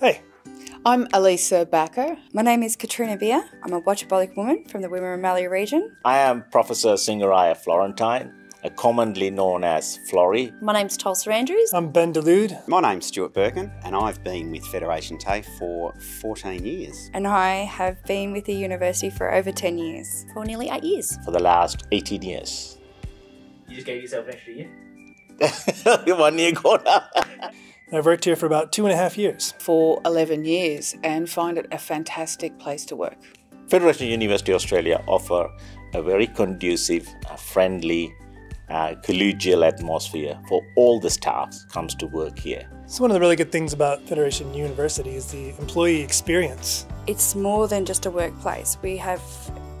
Hey, I'm Elisa Backer. My name is Katrina Beer. I'm a Wotjobaluk woman from the Wimmera Mallee region. I am Professor Singarayer Florentine, commonly known as Flory. My name's Tulsa Andrews. I'm Ben Delude. My name's Stuart Birkin, and I've been with Federation TAFE for 14 years. And I have been with the university for over 10 years. For nearly eight years. For the last 18 years. You just gave yourself an extra year? One year ago now. I've worked here for about two and a half years. For 11 years and find it a fantastic place to work. Federation University Australia offer a very conducive, uh, friendly, uh, collegial atmosphere for all the staff comes to work here. So one of the really good things about Federation University is the employee experience. It's more than just a workplace. We have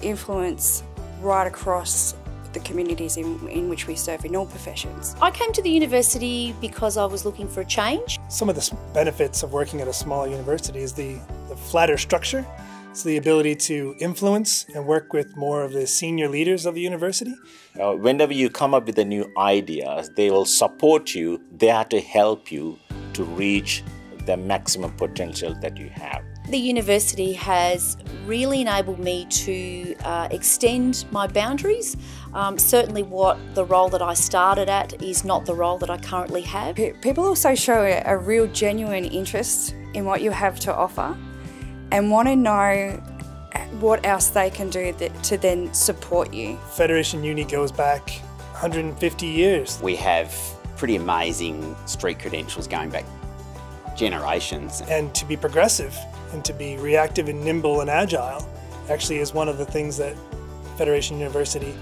influence right across the communities in, in which we serve in all professions. I came to the university because I was looking for a change. Some of the benefits of working at a small university is the, the flatter structure. It's the ability to influence and work with more of the senior leaders of the university. Uh, whenever you come up with a new idea, they will support you. They are to help you to reach the maximum potential that you have. The university has really enabled me to uh, extend my boundaries. Um, certainly, what the role that I started at is not the role that I currently have. People also show a real genuine interest in what you have to offer and want to know what else they can do to then support you. Federation Uni goes back 150 years. We have pretty amazing street credentials going back generations. And to be progressive and to be reactive and nimble and agile actually is one of the things that Federation University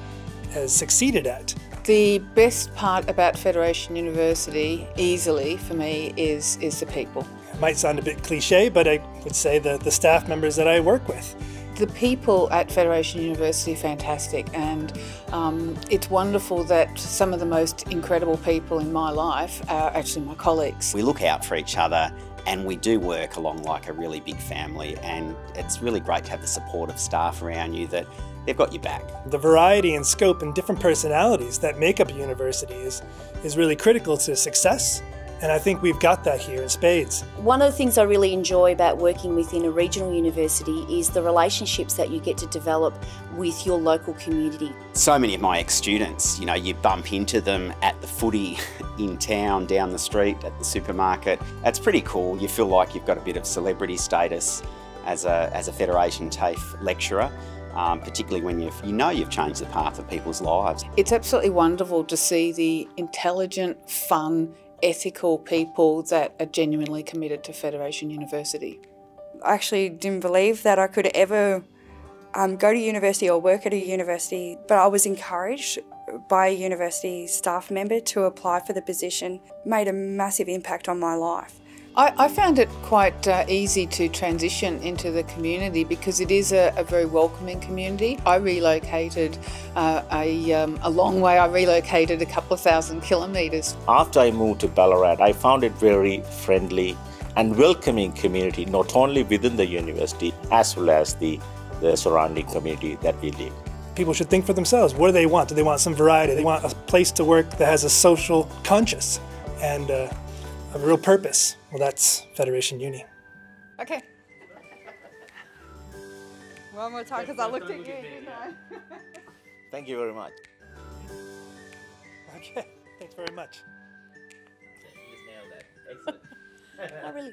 has succeeded at. The best part about Federation University, easily for me, is, is the people. It might sound a bit cliche, but I would say that the staff members that I work with. The people at Federation University are fantastic, and um, it's wonderful that some of the most incredible people in my life are actually my colleagues. We look out for each other and we do work along like a really big family and it's really great to have the support of staff around you that they've got your back. The variety and scope and different personalities that make up a university is, is really critical to success and I think we've got that here in spades. One of the things I really enjoy about working within a regional university is the relationships that you get to develop with your local community. So many of my ex-students, you know, you bump into them at the footy in town, down the street, at the supermarket. That's pretty cool. You feel like you've got a bit of celebrity status as a, as a Federation TAFE lecturer. Um, particularly when you you know you've changed the path of people's lives. It's absolutely wonderful to see the intelligent, fun, ethical people that are genuinely committed to Federation University. I actually didn't believe that I could ever um, go to university or work at a university, but I was encouraged by a university staff member to apply for the position, made a massive impact on my life. I, I found it quite uh, easy to transition into the community because it is a, a very welcoming community. I relocated uh, a, um, a long way, I relocated a couple of thousand kilometres. After I moved to Ballarat, I found it very friendly and welcoming community, not only within the university as well as the, the surrounding community that we live. People should think for themselves. What do they want? Do they want some variety? They want a place to work that has a social conscience. And uh, a real purpose. Well, that's Federation Uni. Okay. One more time because I looked at you, didn't I? Thank you very much. Okay, thanks very much. You just nailed that. Excellent. I really